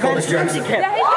called can't.